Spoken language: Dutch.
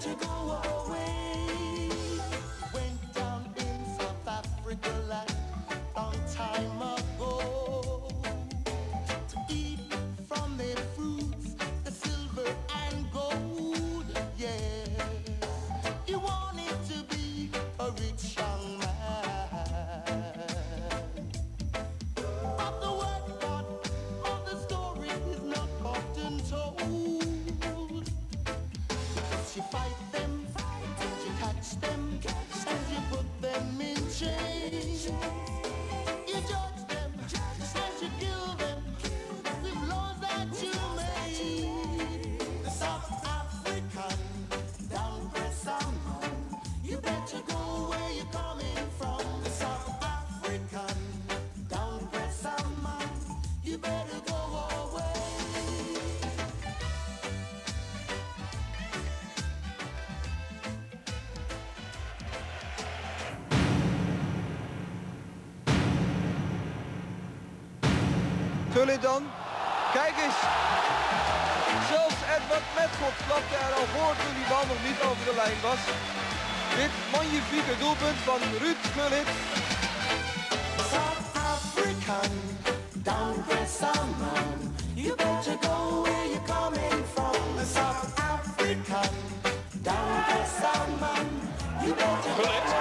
Portugal. Tully dan. Kijk eens. Zelfs Edward Metgod klapte er al voor toen die bal nog niet over de lijn was. Dit magnifieke doelpunt van Ruud Gullit. South African, down Cressamon. You better go where you're coming from. South African, down Cressamon. You better go